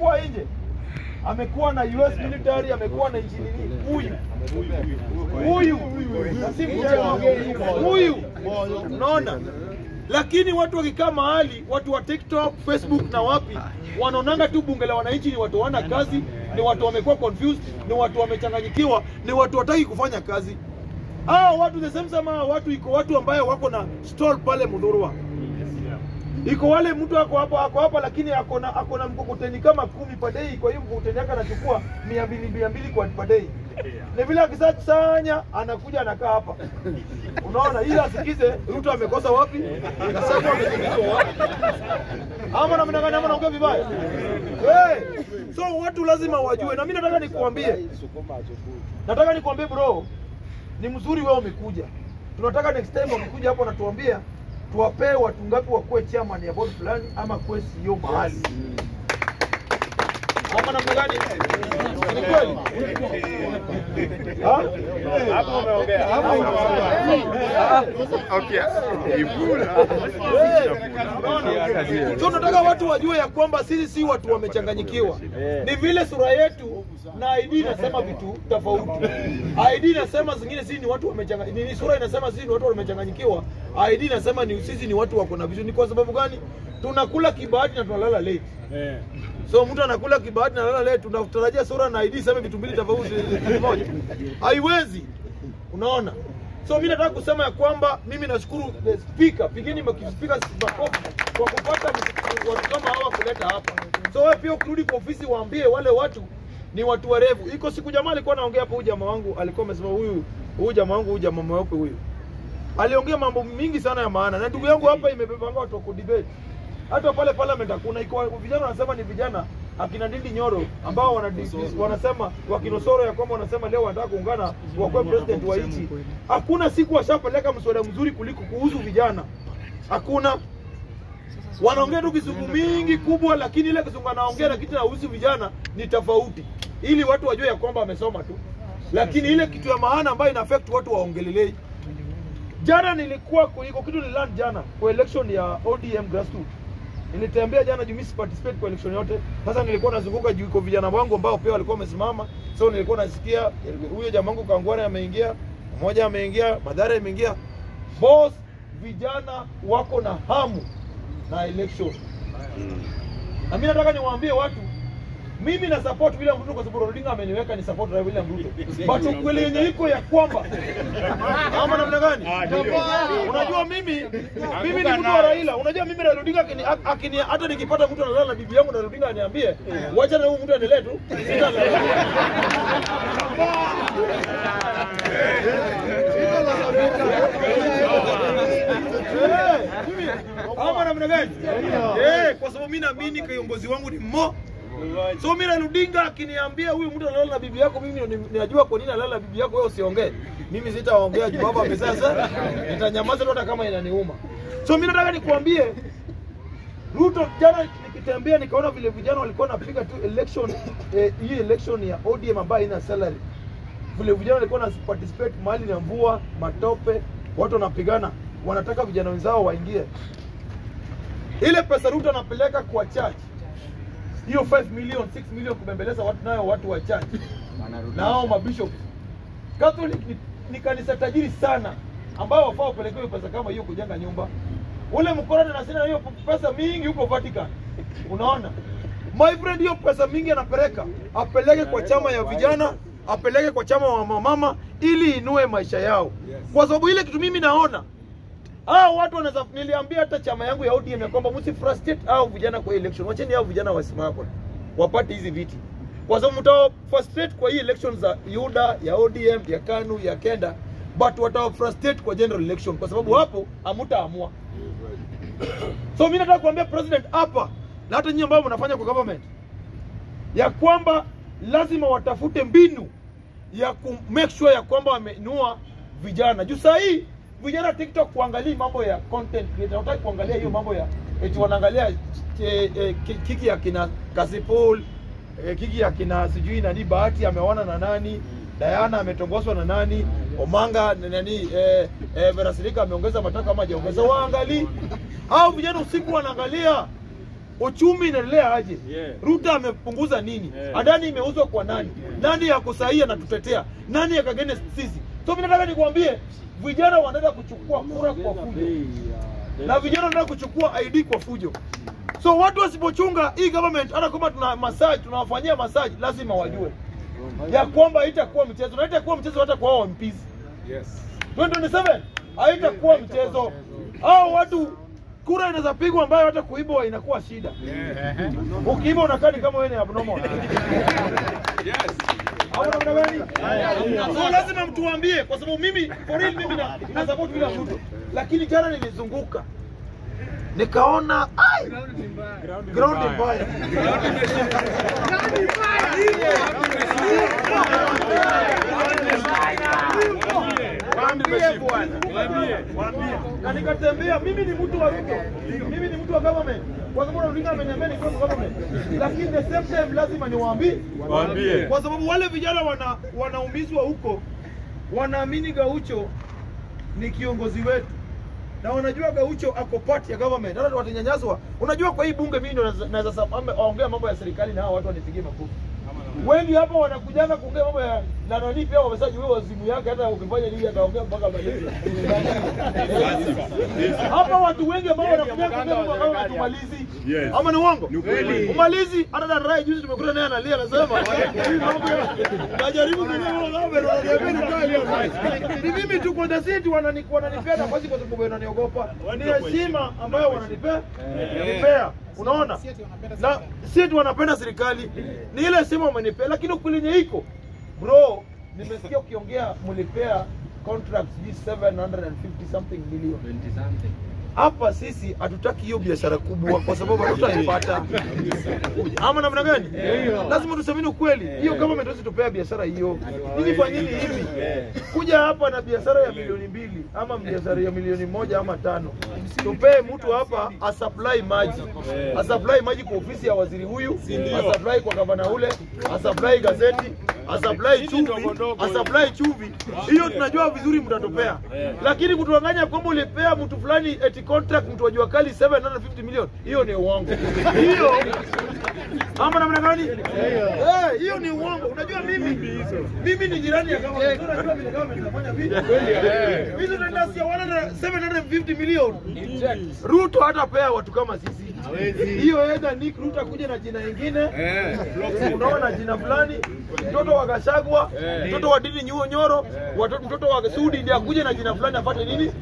amekuwa nje, amekuwa na US military, amekuwa na nchi nini, huyu huyu huyu, unaona. Lakini watu wakikaa mahali, watu wa TikTok, Facebook na wapi, wanaonanga tu bunge la wananchi ni watu wana kazi, ni watu wamekuwa confused, ni watu wamechanganyikiwa, ni watu wataki kufanya kazi. Hao watu the same sama watu iko watu ambaye wako na stall pale Mudhurwa. Iko wale mtu ako hapa ako hapa lakini ako na ako na mkokoteni kama kumi per day, kwa hiyo mkokoteni yake anachukua mia mbili mia mbili kwa per day. Ni vile akisachanya anakuja anakaa hapa. Unaona ili asikize mtu amekosa wapi? Na sasa wapi? Ama namna gani ama naongea vibaya? Hey, so watu lazima wajue na mimi nataka nikuambie. Nataka nikuambie bro, ni mzuri wewe umekuja. Tunataka next time ukikuja hapo natuambia tuwapee watu ngapi wakuwe chairman ya board fulani ama kuwe CEO mahali. Ama namna gani? Ni kweli? Hapo umeongea. Hapo Okay. Ibura. Tunataka watu wajue ya kwamba sisi si watu wamechanganyikiwa. Ni vile sura yetu na ID inasema vitu tofauti. ID inasema zingine sisi ni watu wamechanganyikiwa. Ni sura inasema sisi ni watu wamechanganyikiwa. ID inasema ni sisi ni watu wako na vision. Ni kwa sababu gani? Tunakula kibahati na tunalala late. So mtu anakula kibahati na lala leo tunatarajia sura na ID sema vitu mbili tofauti moja. Haiwezi. Unaona? So mimi nataka kusema ya kwamba mimi nashukuru the speaker, pigeni speaker makofi kwa kupata watu kama hawa kuleta hapa. So wewe pia ukirudi kwa ofisi waambie wale watu ni watu warefu. Iko siku jamaa alikuwa anaongea hapo, huyu jamaa wangu alikuwa amesema huyu huyu jamaa wangu huyu jamaa mweupe huyu. Aliongea mambo mingi sana ya maana. Na ndugu yangu hapa imebeba watu wa kudebate. Hata pale parliament hakuna iko vijana wanasema ni vijana akina Ndindi Nyoro ambao wana, wanasema wakinosoro ya kwamba wanasema leo wanataka kuungana wakuwe president wa nchi. Hakuna siku washapeleka mswada mzuri kuliko kuhusu vijana, hakuna. Wanaongea tu kizungu mingi kubwa, lakini ile kizungu anaongea na kitu nahusu vijana ni tofauti, ili watu wajue ya kwamba amesoma tu, lakini ile kitu ya maana ambayo ina affect watu waongelelei. Jana nilikuwa kuliko kitu nililand jana kwa election ya ODM grassroots nilitembea jana juu mimi participate kwa election yote. Sasa nilikuwa nazunguka juu kwa vijana wangu ambao pia walikuwa wamesimama, so nilikuwa nasikia huyo jamaa wangu Kangware ameingia, mmoja ameingia, Madhara ameingia. Boss, vijana wako na hamu na election, na mimi nataka niwaambie watu mimi na support William Ruto kwa sababu Odinga ameniweka ni support ya William Ruto. But ukweli yenye iko ya kwamba ama namna gani? Unajua mimi mimi ni mtu wa Raila. Unajua mimi na Odinga akini, hata nikipata mtu analala na bibi yangu na Odinga aniambie, wacha na huyu mtu aendelee tu. Sitalala. Eh, ama namna gani? Eh, kwa sababu mimi naamini kiongozi wangu ni mmo So mimi Odinga akiniambia huyu mtu analala na bibi yako, mimi ni- ninajua kwa nini analala na bibi yako, wewe usiongee. Mimi sitaongea juu baba amesema sasa, nitanyamaza hata kama inaniuma. So mimi nataka nikuambie Ruto, jana nikitembea nikaona vile vijana walikuwa wanapiga tu election eh, hii election ya ODM ambayo ina salary. Vile vijana walikuwa na participate mali na mvua, matope, watu wanapigana, wanataka vijana wenzao waingie. Ile pesa Ruto anapeleka kwa church hiyo 5 million 6 million kubembeleza watu nayo watu wa church na hao mabishop Catholic ni, ni kanisa tajiri sana ambayo wafaa wapelekewe pesa kama hiyo kujenga nyumba. Ule mkoroni na sina hiyo pesa mingi huko Vatican. Unaona? My friend hiyo pesa mingi anapeleka, apeleke kwa chama ya vijana, apeleke kwa chama wa mama ili inue maisha yao. Kwa sababu ile kitu mimi naona hao watu wanaweza, niliambia hata chama yangu ya ODM ya kwamba msi frustrate hao vijana kwa election. Wacheni hao vijana wasimame hapo wapate hizi viti, kwa sababu mtao frustrate kwa hii election za Yuda ya ODM ya KANU ya Kenda, but watao frustrate kwa general election, kwa sababu hapo hamutaamua. So mimi nataka kuambia president hapa na hata nyinyi ambao mnafanya kwa government ya kwamba lazima watafute mbinu ya ku make sure ya kwamba wamenua vijana juu saa hii vijana TikTok kuangalia mambo ya content creator, hawataki kuangalia hiyo mambo ya eti wanaangalia eh, eh, kiki ya kina Kasipul eh, kiki ya kina sijui nani Bahati ameona na nani Diana ametongozwa na nani Omanga na nani eh, eh, Verasilika ameongeza mataka ama hajaongeza. Waangalii hao vijana usiku wanaangalia uchumi inaendelea aje Yeah. Ruta amepunguza nini Yeah. Adani imeuzwa kwa nani Yeah. nani yako sahihi anatutetea? nani ya kagene sisi so mimi nataka nikwambie vijana wanaenda kuchukua kura kwa fujo na vijana wanaenda kuchukua ID kwa fujo so watu wasipochunga hii government hata kama tuna massage tunawafanyia massage lazima wajue ya kwamba haitakuwa mchezo na haitakuwa mchezo hata kwa hao MPs Yes. 2027 haitakuwa mchezo. Hao watu kura inaweza pigwa ambayo hata kuibwa inakuwa shida. Ukiiba unakaa kama wewe ni abnormal. Gani? So lazima mtuambie kwa sababu mimi for real mimi na, na support bila mtu. Lakini jana nilizunguka. Nikaona ai! Ground ni mbaya. Na nikatembea. Mimi ni mtu wa Ruto, mimi ni mtu wa government, kwa sababu Odinga ameniambia ni kwa government, lakini the same time lazima niwaambie, Waambie. kwa sababu wale vijana wana wanaumizwa huko, wanaamini Gaucho ni kiongozi wetu. Na wanajua Gaucho ako part ya government, hata watanyanyaswa. Unajua, kwa hii bunge mimi naweza- naweza ongea mambo ya serikali na hao watu wanipigie makofi. Wengi hapa wanakujanga kuongea mambo ya na nani, pia wamesaji wewe wazimu yake, hata ukifanya nini ataongea mpaka. Hapa watu wengi ambao wanakuja kuongea mambo kama hatumalizi. Yes. Ama ni uongo? Ni ukweli. Umalizi hata na Rai juzi tumekuta naye analia anasema najaribu ni kali. Ni mimi tu kwa dasiti wananipea nafasi kwa sababu wananiogopa. Ni heshima ambayo wananipea. Wananipea. Unaona? Na sisi wanapenda serikali. Ni ile simu amenipea lakini kwenye iko. Bro nimesikia ukiongea mlipea contract sijui 750 something million. Hapa sisi hatutaki hiyo biashara kubwa kwa sababu hatutaipata. Ama namna gani? Lazima tusemeni ukweli. Hiyo kama hawezi tupea biashara hiyo. Ninyi fanyeni hivi kuja hapa na biashara ya milioni mbili ama biashara ya milioni moja ama tano. Tupee mtu hapa asupply maji. Asupply maji kwa ofisi ya waziri huyu asupply kwa gavana ule asupply gazeti asupply chumvi asupply chumvi hiyo? tunajua vizuri mtatupea. Lakini kutuanganya kwamba ulipea mtu fulani eti contract mtu wa jua kali 750 million hiyo ni uongo. Hiyo. Ama namna gani? Eh, hiyo ni uongo. Unajua mimi mimi ni jirani ya government. Unajua vile government inafanya Mimi hizo ndio 750 million. Ruto hatapea watu kama sisi hiyo eda Nick Ruto kuja na jina ingine. Unaona jina fulani. Mtoto wa Gachagua, mtoto wa Dini Nyuo Nyoro mtoto wa Sudi ndiye akuje na jina fulani afate nini?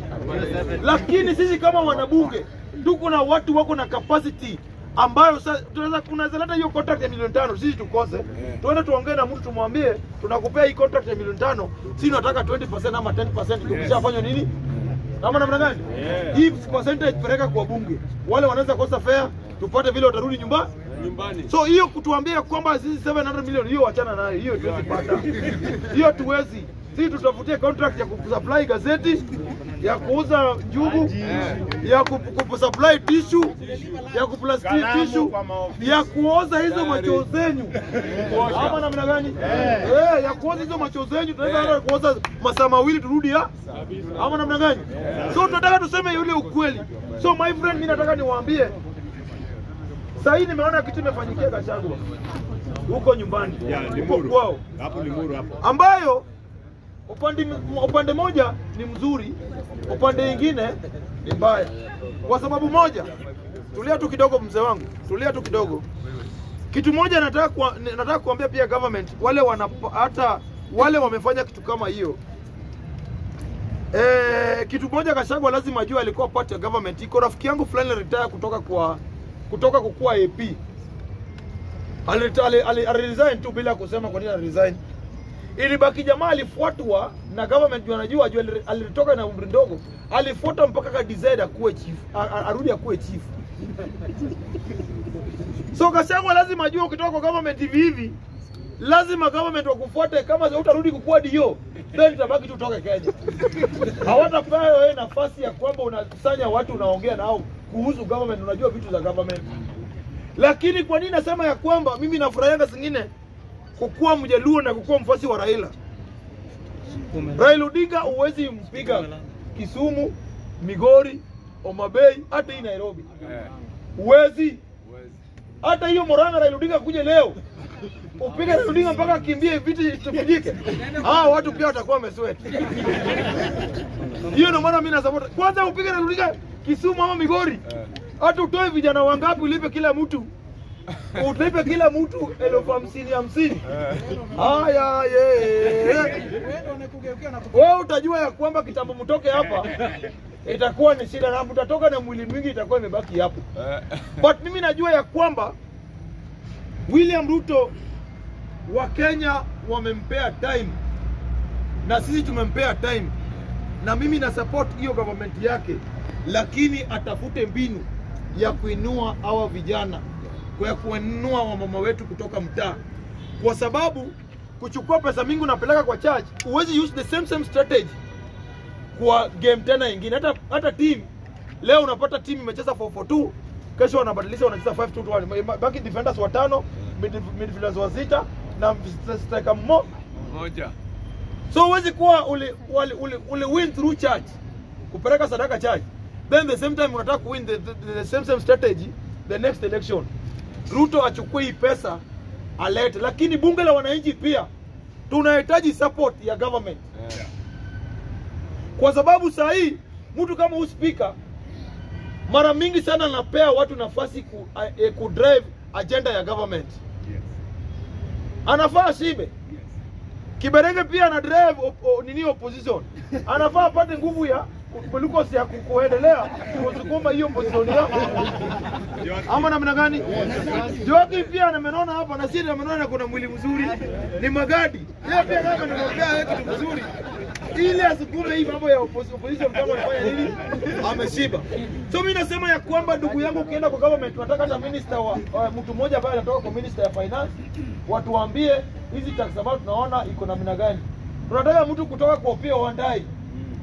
Lakini sisi kama wanabunge tuko na watu wako na capacity ambayo tunaweza kunaweza leta hiyo contract ya milioni tano sisi tukose. Tuende tuongee na mtu tumwambie tunakupea hii contract ya milioni tano sisi tunataka 20% ama 10% tukishafanya nini ama namna gani hii percentage peleka kwa bunge wale wanaweza kosa fare tupate vile watarudi nyumbani Nyumbani. So hiyo kutuambia kwamba sisi 700 milioni hiyo wachana nayo, hiyo tuwezi pata. Hiyo tuwezi. Sisi tutafutie contract ya kusupply gazeti, ya kuuza njugu, ya ku- kusupply tissue, ya kuplastiki tishu, tissue, ya kuoza hizo macho zenyu. Ama namna gani? Eh, ya kuoza hizo macho zenyu, tunaweza hata kuoza masaa mawili turudi ya. Ama namna gani? So tunataka tuseme yule ukweli. So my friend, mimi nataka niwaambie sasa hii nimeona kitu imefanyikia Gachagua huko nyumbani yeah, huko kwao, Hapo Limuru hapo. ambayo upande upande moja ni mzuri, upande mwingine ni mbaya. Kwa sababu moja, tulia tu kidogo, mzee wangu, tulia tu kidogo. Kitu moja nataka kwa, nataka kuambia pia government wale wana hata wale wamefanya kitu kama hiyo e, kitu moja Gachagua lazima ajue alikuwa part ya government. Iko rafiki yangu fulani retire kutoka kwa kutoka kukuwa AP. Aliresign tu bila kusema kwa nini aliresign. Ilibaki jamaa alifuatwa na government wanajua anajua ajua alitoka na umri ndogo. Alifuatwa mpaka ka decide akuwe chief, arudi akuwe chief. So Gachagua lazima ajue ukitoka kwa government hivi hivi lazima government wakufuate kama utarudi kukuwa dio then itabaki tu utoke Kenya. Hawatapea wewe nafasi ya kwamba unakusanya watu unaongea nao kuhusu government, unajua vitu za government. Lakini kwa nini nasema ya kwamba mimi nafurahianga zingine kukuwa mjaluo na kukuwa mfuasi wa Raila. Raila Odinga huwezi mpiga Kisumu, Migori, Homa Bay, hata hii Nairobi. uwezi Huwezi. hata hiyo Moranga Raila Odinga kuja leo upige Raila Odinga mpaka akimbie viti tupigike, ah, watu pia watakuwa wamesweti. Hiyo ndio maana mimi nasupport. Kwanza upige Raila Odinga Kisumu ama Migori, hata utoe vijana wangapi, ulipe kila mtu ulipe kila mtu elfu hamsini hamsini. Haya, ye. Wewe utajua ya kwamba kitambo mtoke hapa itakuwa ni shida, na mtatoka na mwili mwingi itakuwa imebaki hapo. But mimi najua ya kwamba William Ruto wa Kenya wamempea time. Na sisi tumempea time, na mimi na support hiyo government yake, lakini atafute mbinu ya kuinua hawa vijana, kwa kuinua wamama wetu kutoka mtaa, kwa sababu kuchukua pesa mingi unapeleka kwa church, huwezi use the same same strategy kwa game tena ingine. Hata hata team leo unapata team imecheza 442 kesho wanabadilisha wanacheza 5-2-1 baki defenders watano mid- midfielders wa sita na striker mmoja so huwezi kuwa uli, uli, uli, uli win through church kupeleka sadaka church. Then the same time unataka kuwin the, the, the same same strategy the next election ruto achukue hii pesa alete lakini bunge la wananchi pia tunahitaji support ya government yeah. kwa sababu saa hii mtu kama huyu spika mara mingi sana anapea watu nafasi ku, eh, ku drive agenda ya government anafaa shibe Kiberenge pia ana drive op, o, nini opposition. Anafaa apate nguvu ya kuliko si kuendelea kusukuma hiyo position yako Ama namna gani? Joki pia amenona hapa na sisi amenona kuna mwili mzuri. Ni magadi. Yeye pia kama nimempea kitu mzuri. Ili asukume hii mambo ya opposition kama anafanya nini? Ameshiba. So mimi nasema ya kwamba ndugu yangu ukienda kwa government nataka hata minister wa, wa mtu mmoja ambaye anatoka kwa minister ya finance watuambie hizi tax ambazo tunaona iko namna gani. Tunataka mtu kutoka kwa Opiyo Wandayi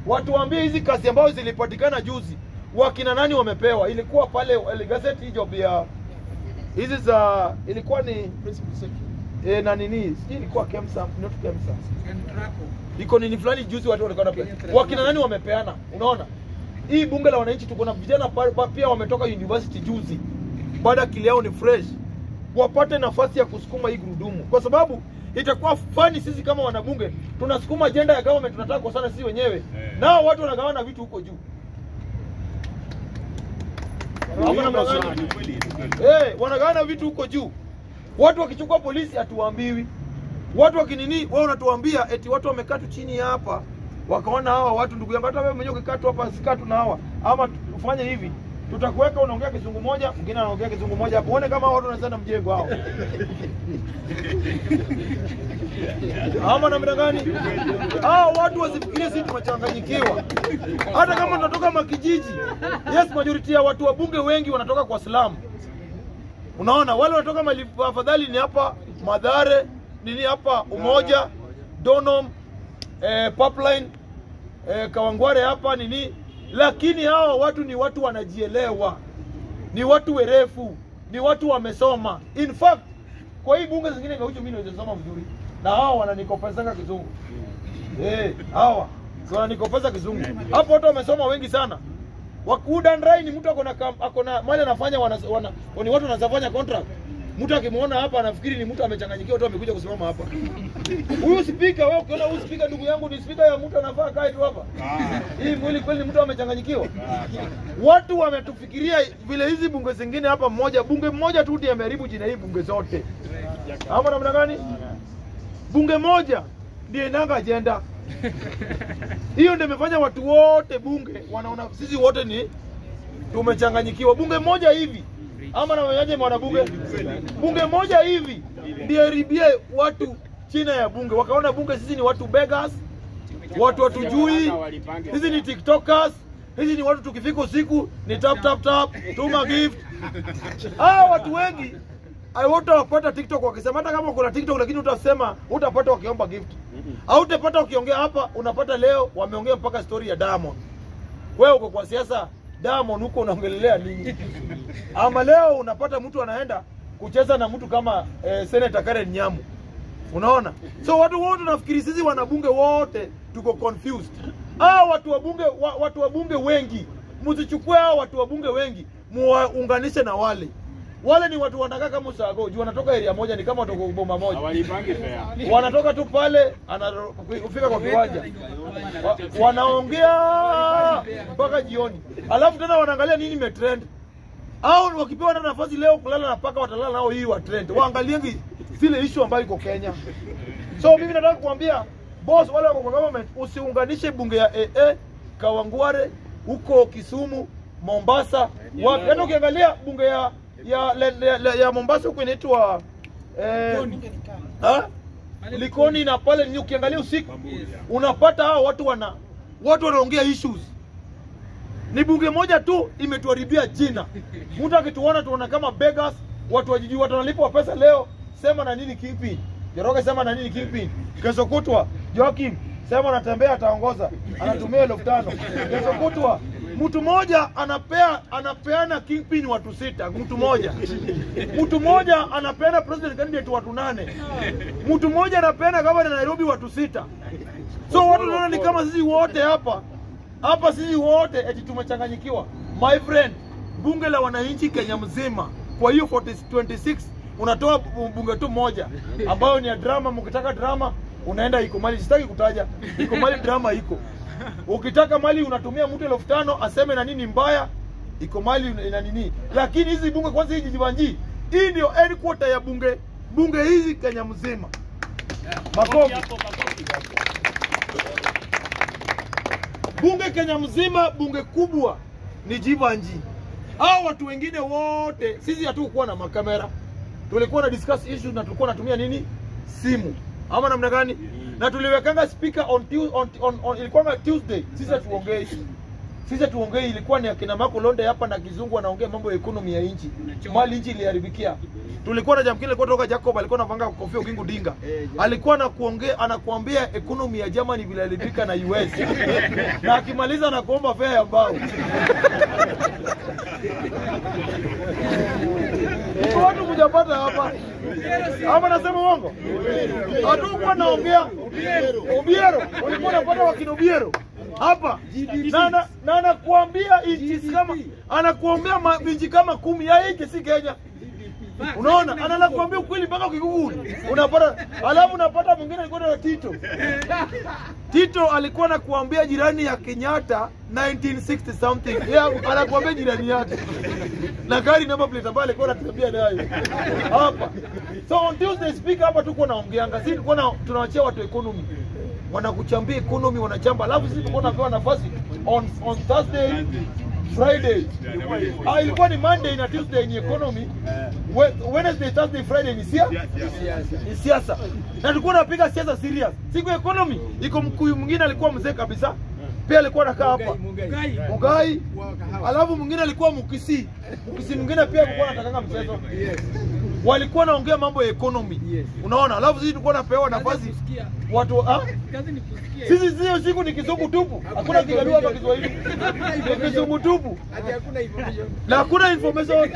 watu waambie hizi kazi ambazo zilipatikana juzi, wakina nani wamepewa. Ilikuwa pale ile gazeti hii job ya hizi za ilikuwa ni e, na nini? Sijui ilikuwa Kemsa, not Kemsa, iko nini fulani juzi, watu walikuwa wanapeana. Wakina nani wamepeana? Unaona, hii bunge la wananchi tuko na vijana pia wametoka university juzi, baada akili yao ni fresh, wapate nafasi ya kusukuma hii gurudumu, kwa sababu itakuwa fani sisi kama wanabunge tunasukuma ajenda ya government, tunataka kwa sana sisi wenyewe, yeah. nao watu wanagawana vitu huko juu. hey? Eh, wanagawana vitu huko juu. Watu wakichukua polisi hatuambiwi. Watu wakinini, wao wanatuambia eti watu wamekaa tu chini hapa wakaona hawa watu, ndugu yangu, hata wewe mwenyewe ukikaa tu hapa sikaa tu na hawa, ama ufanye hivi, tutakuweka unaongea kizungu moja, mwingine anaongea kizungu moja uone kama watu wanasema mjengo hao ama namna gani? Hao watu wasifikirie sisi tumechanganyikiwa. Hata kama tunatoka makijiji, yes, majority ya watu wa bunge wengi wanatoka kwa slamu Unaona, wale wanatoka afadhali ni hapa Madhare, nini hapa Umoja, Donom, eh, Pipeline, eh, Kawangware hapa nini, lakini hawa watu ni watu wanajielewa, ni watu werefu, ni watu wamesoma. In fact, kwa hii bunge zingine ngauchu, mimi naweza soma vizuri, na hawa wananikopesanga kizungu eh, hawa wananikopesa kizungu hapo. Watu wamesoma wengi sana. Wakudan Rai ni mtu akona akona mali anafanya wana, wana, watu wanazafanya contract. Mtu akimwona hapa anafikiri ni mtu amechanganyikiwa tu amekuja kusimama hapa. Huyu spika wewe ukiona huyu spika ndugu yangu ni spika ya mtu anafaa kae tu hapa. Hii mwili kweli ni mtu amechanganyikiwa. Watu wametufikiria vile hizi bunge zingine hapa mmoja bunge mmoja tu ndiye ameharibu jina hii bunge zote. Hapo namna gani? Bunge moja ndiye inanga ajenda. Hiyo ndio imefanya watu wote bunge wanaona sisi wote ni tumechanganyikiwa. Bunge moja hivi ama naweaje mwana bunge? Bunge moja hivi ribie watu china ya bunge, wakaona bunge sisi ni watu beggars, watu watujui, hizi ni tiktokers, hizi ni watu tukifika usiku ni tap tap tap, tuma gift. Hawa watu wengi hautawapata TikTok wakisema, hata kama kuna TikTok lakini utasema utapata wakiomba gift, au utapata wakiongea hapa. Unapata leo wameongea mpaka story ya Diamond. Wewe uko kwa siasa, Diamond huko unaongelelea nini? Ama leo unapata mtu anaenda kucheza na mtu kama eh, Senator Karen Nyamu. Unaona? So watu wote nafikiri sisi wanabunge wote tuko confused. Hao watu wa bunge wa, watu wa bunge wengi, msichukue hao watu wa bunge wengi muwaunganishe na wale wale ni watu wanakaa kama usago juu wanatoka area moja ni kama watoka bomba moja. Wanatoka tu pale anafika kwa kiwanja. Wa, wanaongea mpaka jioni, alafu tena wanaangalia nini imetrend, au wakipewa na nafasi leo kulala na paka watalala nao hii wa trend, waangaliengi zile issue ambayo iko Kenya. So mimi nataka kuambia boss, wale wako kwa government, usiunganishe bunge ya AA Kawangware huko Kisumu, Mombasa, wapi. Yaani ukiangalia bunge ya ya, le, le, le, ya Mombasa huko inaitwa eh, ha? Likoni na pale ni ukiangalia usiku unapata hao watu wana watu wanaongea issues. Ni bunge moja tu imetuharibia jina. Mtu akituona tuona kama beggars, watu wajijui, watu wanalipwa pesa leo, sema na nini kipi? Joroge sema na nini kipi? Kesho kutwa Joakim sema anatembea ataongoza, anatumia elfu tano. Kesho kutwa mtu mmoja anapea anapeana Kingpin watu sita, mtu mmoja. Mtu mmoja anapeana president candidate watu nane. Mtu mmoja anapeana gavana Nairobi watu sita. So watu wanaona ni kama sisi wote hapa hapa sisi wote eti tumechanganyikiwa. My friend, bunge la wananchi Kenya mzima, kwa hiyo 40 26 unatoa bunge tu moja ambayo ni ya drama. Mkitaka drama unaenda iko mali, sitaki kutaja iko mali, drama iko. Ukitaka mali unatumia mtu elfu tano aseme na nini mbaya, iko mali ina- nini. Lakini hizi bunge kwanza, hii Jivanji, hii ndio headquarter ya bunge bunge hizi Kenya mzima. Makofi. bunge Kenya mzima, bunge kubwa ni Jivanji. Hao watu wengine wote, sisi hatukuwa na makamera, tulikuwa na discuss issues na tulikuwa natumia nini, simu ama namna gani, na tuliwekanga speaker on, on, on, on ilikuwa Tuesday, sisi hatuongei. sisi tuongee, ilikuwa ni akina Mako Londe hapa na Kizungu anaongea mambo ya ekonomi ya nchi, mali nchi iliharibikia. Tulikuwa na jamkile alikuwa toka Jacob, alikuwa anavanga kofia ukingu Dinga, alikuwa anakuongea anakuambia ekonomi ya Germany vile ilibika na US, na akimaliza anakuomba fea ya mbao. Watu kujapata hapa? Ama nasema uongo? Hatukuwa naongea Ubiero, ulikuwa unapata wakina Ubiero hapa. Na na- na anakuambia nchi kama anakuambia ma- kama kumi. Ya nchi si Kenya. Unaona, ana anakuambia ukweli mpaka ukiguguli. Unapata, alafu unapata mwingine alikuwa na Tito. Tito alikuwa anakuambia jirani ya Kenyatta 1960 something, yeah, anakuambia jirani yake. Na gari namba plate ambayo alikuwa anatembea nayo. Hapa. So on Tuesday speaker hapa tuko naongeanga, sisi tulikuwa na- tunawachia watu economy. Wanakuchambia economy wanachamba, alafu sisi tulikuwa tunapewa nafasi on on Thursday Friday. Ah, ilikuwa ni Monday na Tuesday ni economy. We- Wednesday, Thursday, Friday ni siasa, ni siasa, na tulikuwa tunapiga siasa serious. Siku ya economy iko mkuyu mwingine alikuwa mzee kabisa, pia alikuwa anakaa hapa. Mugai, alafu mwingine alikuwa Mukisi, Mukisi mwingine pia alikuwa anatakanga mchezo walikuwa naongea mambo ya economy. Unaona, alafu sisi tulikuwa napewa nafasi. watu ah? Sisi sio siku ni kizungu tupu, hakuna kijaluo hapa Kiswahili, ni kizungu tupu. Na hakuna information.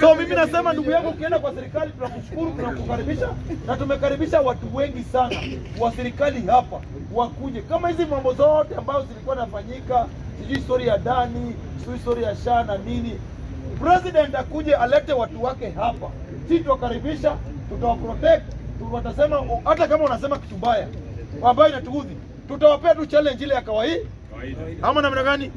So mimi nasema ndugu yako ukienda kwa serikali tunakushukuru, tunakukaribisha na tumekaribisha watu wengi sana wa serikali hapa wakuje, kama hizi mambo zote ambayo zilikuwa nafanyika, sijui story ya Dani, sijui story ya Sha na nini, president akuje alete watu wake hapa, sisi tutawakaribisha, tutawaprotect, protect, watasema hata kama unasema kitu mbaya ambayo inatuudhi, tutawapea tu challenge ile ya kawaida. Ama namna gani?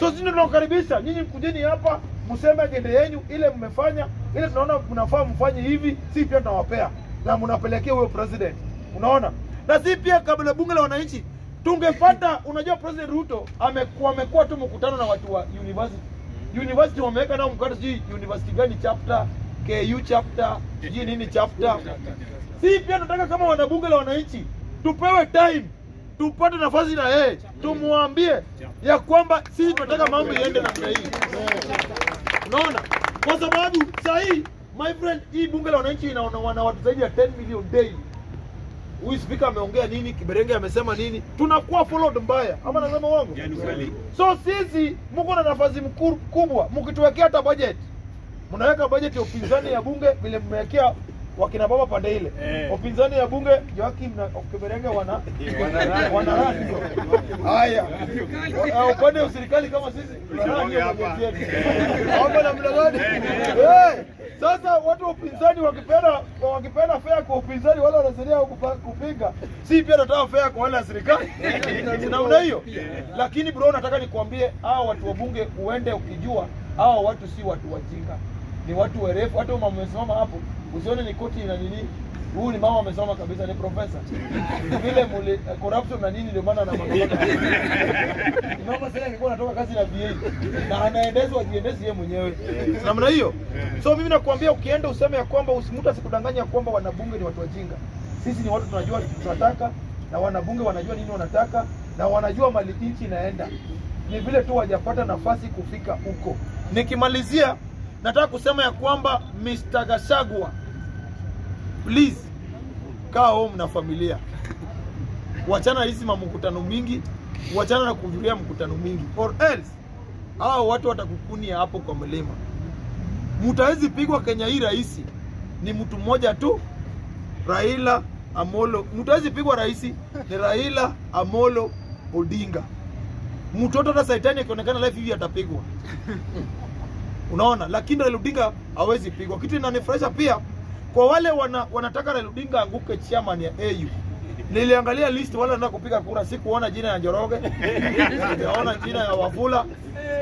So sisi ndio tunawakaribisha. Nyinyi, mkujeni hapa mseme agenda yenu ile mmefanya, ile tunaona mnafaa mfanye hivi, si pia tunawapea na mnapelekea huyo president, unaona. Na si pia kabla bunge la wananchi tungepata, unajua President Ruto amekuwa amekuwa tu mkutano na watu wa university university, wameweka nao mkato, sijui university gani chapter, KU chapter, sijui nini chapter. Si pia tunataka kama wanabunge la wananchi tupewe time tupate nafasi na yeye tumwambie ya kwamba sisi tunataka mambo iende namna hii. Unaona, kwa sababu saa hii my friend, hii bunge la wananchi inaona wana watu zaidi ya 10 million daily. Huyu spika ameongea nini, Kiberenge amesema nini, tunakuwa followed mbaya, ama nasema uongo? So sisi mko na nafasi kubwa, mkituwekea hata budget, mnaweka budget ya upinzani ya bunge vile mmewekea wakina baba pande ile. Eh. upinzani ya bunge Joakim na Kiberenge wana Wanarani. haya. Upande wa serikali kama sisi? Na hapa. eh. Yetu sasa watu wa upinzani wakipenda wakipenda fea kwa upinzani wale wanasaidia kupinga si pia nataka fea kwa wale wa serikali. Si namna hiyo? Lakini bro nataka nikuambie hao watu wa bunge uende ukijua hao watu si watu wajinga. Ni watu werefu. Hata mama amesimama hapo usione ni koti na nini huyu ni mama amesoma kabisa ni profesa. Vile muli corruption na nini ndio maana anamwambia. Mama sasa angekuwa anatoka kazi na VA na anaendezwa ajiendezi yeye mwenyewe. Namna hiyo. So mimi nakwambia ukienda useme ya kwamba usimtu asikudanganya ya kwamba wanabunge ni watu wajinga. Sisi ni watu tunajua tunataka na wanabunge wanajua nini wanataka na wanajua mali nchi inaenda. Ni vile tu wajapata nafasi kufika huko. Nikimalizia nataka kusema ya kwamba Mr. Gashagwa please kaa home na familia. Wachana na hizi mamkutano mingi. Wachana na kuhudhuria mkutano mingi. Or else hao watu watakukunia hapo kwa mlima. Mtawezi pigwa Kenya hii rahisi. Ni mtu mmoja tu Raila Amolo. Mtawezi pigwa rahisi. Ni Raila Amolo Odinga. Mtoto hata saitani akionekana live hivi atapigwa. Unaona lakini Raila Odinga hawezi pigwa. Kitu inanifurahisha pia kwa wale wana, wanataka Raila Odinga anguke chairman ya AU niliangalia list wale wanataka kupiga kura sikuona jina ya Njoroge sijaona jina ya Wafula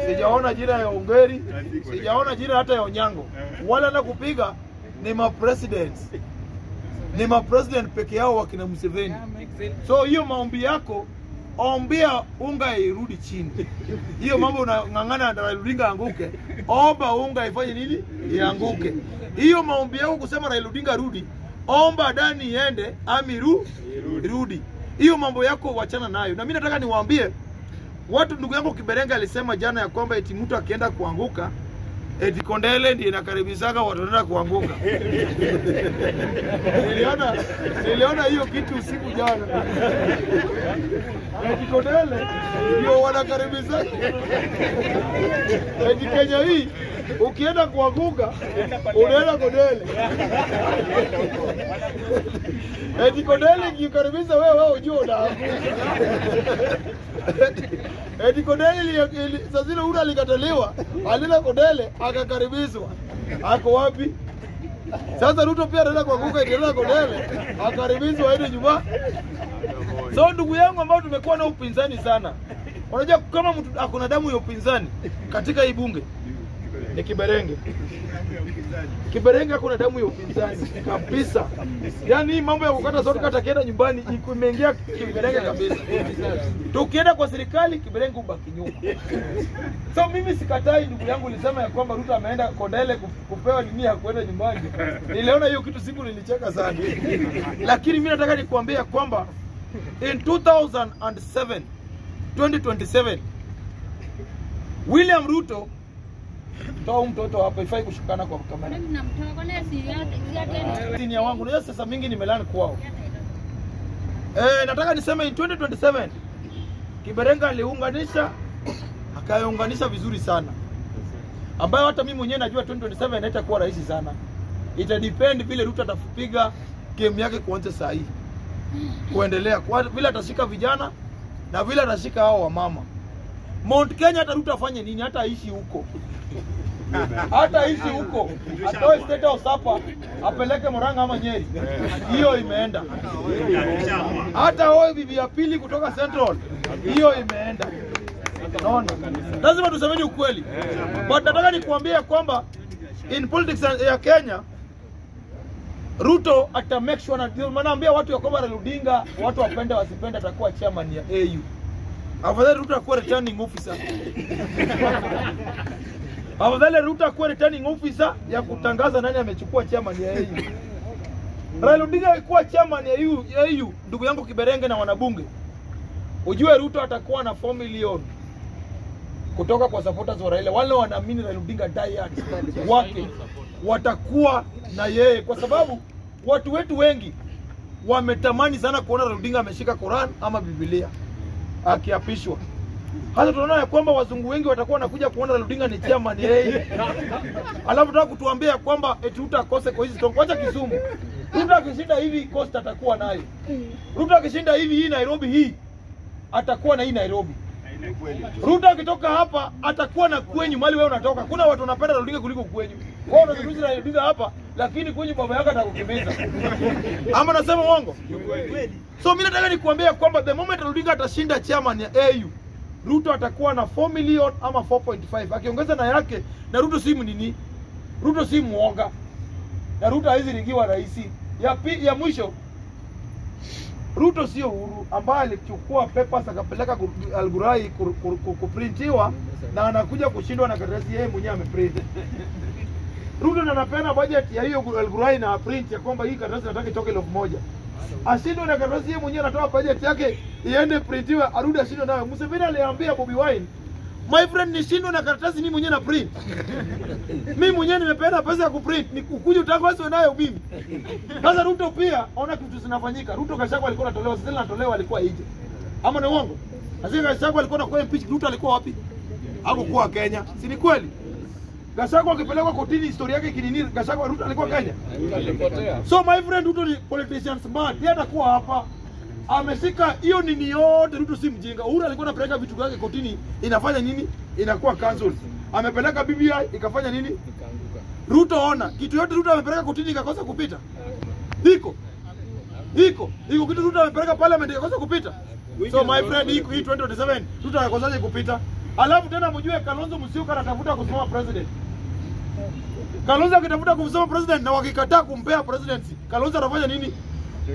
sijaona jina ya Ongeri sijaona jina hata ya Onyango wale wanataka kupiga ni ma president, ni ma president peke yao wakina Museveni so hiyo maombi yako ombea unga irudi chini. Hiyo mambo unang'ang'ana na Raila Odinga anguke, omba unga ifanye nini? Ianguke. Hiyo maombi yako kusema Raila Odinga rudi, omba Dani iende ami ru rudi. Hiyo mambo yako wachana nayo, na mimi nataka niwaambie watu. Ndugu yangu Kiberenga alisema jana ya kwamba eti mtu akienda kuanguka eti Kondele ndiye inakaribishaga watu wanaenda kuanguka. niliona niliona hiyo kitu usiku jana. Eti Kondele ndio wanakaribizaga Eti Kenya hii ukienda kuanguka unaenda Kodele. Eti Kodele ikikaribisha wewe wewe ujue unaanguka. Eti Kodele saa zile ura alikataliwa, alila Kodele akakaribishwa. Ako wapi? Sasa Ruto pia anaenda kuanguka eti kodele akaribizwa aende nyumbani. So ndugu yangu ambao tumekuwa na upinzani sana, unajua kama mtu akona damu ya upinzani katika hii bunge ni Kiberenge. Kiberenge hakuna damu ya upinzani kabisa. yani mambo ya kukata sauti kata kienda nyumbani imeingia Kiberenge kabisa. Tukienda kwa serikali Kiberenge ubaki nyuma. So mimi sikatai, ndugu yangu lisema ya kwamba Ruto ameenda Kondele ku- kupewa nini ya kuenda nyumbani. Niliona hiyo kitu siku nilicheka sana, lakini mimi nataka nikuambia ya kwamba in 2007 2027 William Ruto toa mtoto hapa, ifai kushikana kwa kamera. Senior wangu leo sasa mingi nimelani kwao. Eh, nataka niseme in 2027 Kiberenga aliunganisha akaunganisha vizuri sana, ambayo hata mimi mwenyewe najua 2027 haitakuwa rahisi sana. Ita depend vile Ruto atapiga game yake kuanza saa hii kuendelea kwa vile atashika vijana na vile atashika hao wamama. Mount Kenya hata Ruto afanye nini, hata aishi huko hata aishi huko, atoe state house hapa apeleke Murang'a ama Nyeri, hiyo imeenda. Hata oe bibi ya pili kutoka Central, hiyo imeenda. Naona lazima tusemeni ukweli, but nataka nikuambia ya kwamba in politics ya Kenya Ruto ata make sure na ndio maana naambia watu ya kwamba Raila watu wapende wasipende atakuwa chairman ya AU. Afadhali Ruto akuwa returning officer. Afadhali Ruto akuwa returning officer ya kutangaza nani amechukua chairman ya AU. Raila Odinga alikuwa chairman ya AU, ya AU ndugu yangu Kiberenge na wanabunge. Ujue Ruto atakuwa na 4 milioni kutoka kwa supporters wa Raila, wale wanaamini Raila Odinga diehard wake watakuwa na yeye, kwa sababu watu wetu wengi wametamani sana kuona Raila Odinga ameshika Quran ama Biblia akiapishwa. Hasa tunaona ya kwamba wazungu wengi watakuwa wanakuja kuona Raila ni chairman yeye. Alafu tunataka kutuambia kwamba eti Ruto akose kwa hizi tongo. Wacha Kisumu. Ruto akishinda hivi Coast atakuwa nayo. Ruto akishinda hivi hii Nairobi hii atakuwa na hii Nairobi. Ruto akitoka hapa atakuwa na kwenyu mali wewe unatoka. Kuna watu wanapenda Raila kuliko kwenyu. Wao wanazungumza Raila hapa lakini kwenye baba yako atakukimbiza. Ama nasema uongo? So mimi nataka nikuambia kwamba the moment Odinga atashinda chairman ya AU, Ruto atakuwa na 4 million ama 4.5 akiongeza na yake, na Ruto si nini, Ruto si muoga, na Ruto hawezi ringiwa rais. Ya, pi, ya mwisho Ruto sio Uhuru ambaye alichukua papers akapeleka Algurai ku- ku- ku- kuprintiwa na anakuja kushindwa na karatasi yeye mwenyewe ameprint. Ruto ndo anapeana budget ya hiyo Algurai na print ya kwamba hii karatasi nataka itoke elfu moja ashindwe na karatasi yeye mwenyewe anatoa budget yake iende printiwe, arudi ashindwe nayo. Museveni aliambia Bobi Wine, my friend, nishindwe na karatasi mimi mwenyewe na print. mimi mwenyewe nimepeana pesa ya kuprint, ni ukuje utangazwe nayo mimi. Sasa Ruto pia ona kitu zinafanyika. Ruto Gachagua alikuwa anatolewa, sasa anatolewa alikuwa nje. Ama ni uongo? Sasa Gachagua alikuwa anakuwa impeach, Ruto alikuwa wapi? Hakukuwa Kenya. Si ni kweli? Gachagua akipelekwa kotini historia yake kinini, Gachagua Ruto alikuwa Kenya. So my friend Ruto ni politician smart. Yeye atakuwa hapa. Ameshika hiyo nini yote, Ruto si mjinga. Uhuru alikuwa anapeleka vitu vyake kotini, inafanya nini? Inakuwa cancel. Amepeleka BBI ikafanya nini? Ruto ona, kitu yote Ruto amepeleka kotini ikakosa kupita. Iko. Iko. Iko kitu Ruto amepeleka parliament ikakosa kupita. So my friend hii hii 2027 Ruto akakosaje kupita? Alafu tena mjue Kalonzo Musyoka anatafuta kusoma president. Kalonzo akitafuta kusoma president na wakikataa kumpea presidency, Kalonzo atafanya nini?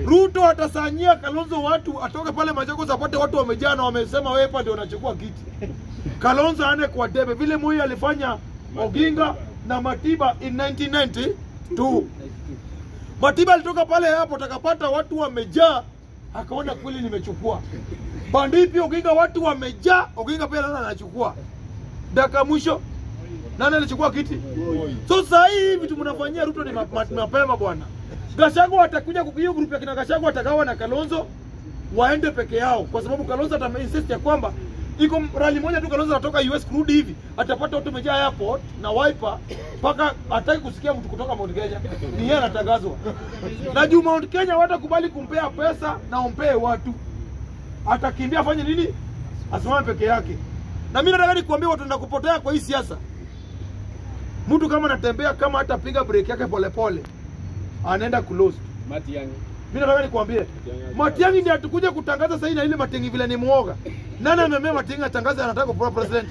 Ruto atasanyia Kalonzo watu atoke pale Machakos apate watu wamejaa na wamesema wewe hapa ndio unachukua kiti. Kalonzo ane kwa debe vile Moi alifanya Oginga na Matiba in 1992. Matiba alitoka pale hapo takapata watu wamejaa, akaona kweli nimechukua. Bandipi Oginga watu wamejaa, Oginga pia naona anachukua. Dakika mwisho nani alichukua kiti? So saa hii vitu mnafanyia Ruto ni ma- ma- mapema bwana. Gashago atakuja kukiyo group ya kina Gashago atakawa na Kalonzo waende peke yao, kwa sababu Kalonzo ata insist ya kwamba iko rali moja tu Kalonzo anatoka US kurudi hivi atapata watu wamejaa airport na wiper mpaka hataki kusikia mtu kutoka Mount Kenya, ni yeye anatangazwa. Na juu Mount Kenya watakubali kumpea pesa na umpee watu, atakimbia afanye nini? Asimame peke yake. Na mimi nataka nikuambia watu ndio kupotea kwa hii siasa. Mtu kama anatembea kama hatapiga break yake polepole anaenda close. Matiang'i. Mimi nataka nikuambie Matiang'i ndiye atakuja kutangaza sasa na ile Matiang'i vile ni muoga. Nani amemea Matiang'i tangaza anataka kuwa president?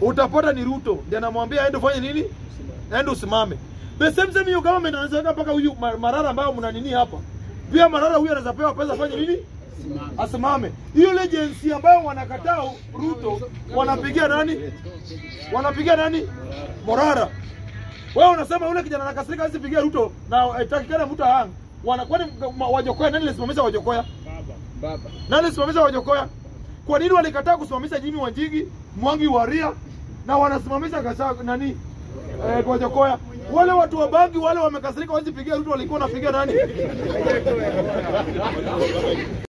Utapata ni Ruto ndiye anamwambia aende fanye nini? Aende usimame. The same same hiyo government anaweza mpaka huyu Marara ambao mna nini hapa. Pia Marara huyu anaweza pewa pesa fanye nini? Asimame. Hiyo ile agency ambayo wanakataa Ruto wanapigia nani? Wanapigia nani? Morara. Wewe unasema yule kijana anakasirika hizi pigia Ruto na itakikana mtu ahang. Wanakwani Wajokoya nani lisimamisha Wajokoya? Baba. Baba. Nani lisimamisha Wajokoya? Kwa nini walikataa kusimamisha Jimmy Wanjigi, Mwangi Waria na wanasimamisha Gasa nani? Eh, Wajokoya. Wale watu wa bangi wale wamekasirika wazipigia rutu Ruto walikuwa wanapigia nani?